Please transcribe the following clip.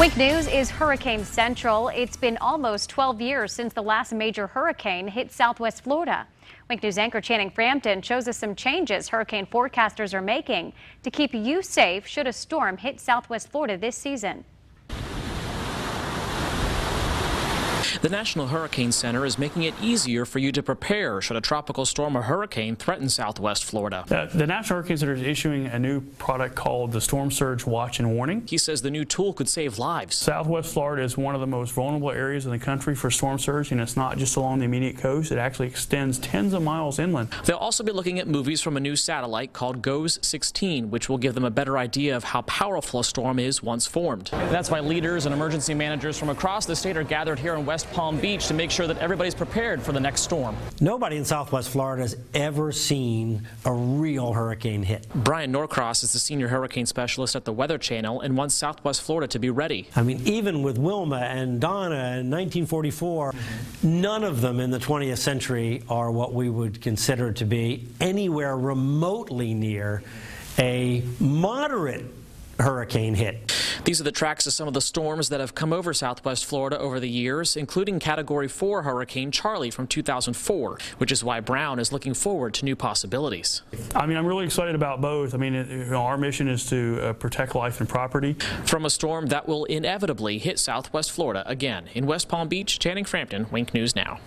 Wink News is Hurricane Central. It's been almost 12 years since the last major hurricane hit southwest Florida. Wink News anchor Channing Frampton shows us some changes hurricane forecasters are making to keep you safe should a storm hit southwest Florida this season. The National Hurricane Center is making it easier for you to prepare should a tropical storm or hurricane threaten southwest Florida. The, the National Hurricane Center is issuing a new product called the Storm Surge Watch and Warning. He says the new tool could save lives. Southwest Florida is one of the most vulnerable areas in the country for storm surge, and it's not just along the immediate coast. It actually extends tens of miles inland. They'll also be looking at movies from a new satellite called GOES 16, which will give them a better idea of how powerful a storm is once formed. That's why leaders and emergency managers from across the state are gathered here in West Palm Beach to make sure that everybody's prepared for the next storm. Nobody in southwest Florida has ever seen a real hurricane hit. Bryan Norcross is the senior hurricane specialist at the Weather Channel and wants southwest Florida to be ready. I mean, even with Wilma and Donna in 1944, none of them in the 20th century are what we would consider to be anywhere remotely near a moderate hurricane hit. These are the tracks of some of the storms that have come over southwest Florida over the years, including Category 4 Hurricane Charley from 2004, which is why Brown is looking forward to new possibilities. I mean, I'm really excited about both. I mean, it, you know, our mission is to uh, protect life and property. From a storm that will inevitably hit southwest Florida again. In West Palm Beach, Channing Frampton, Wink News Now.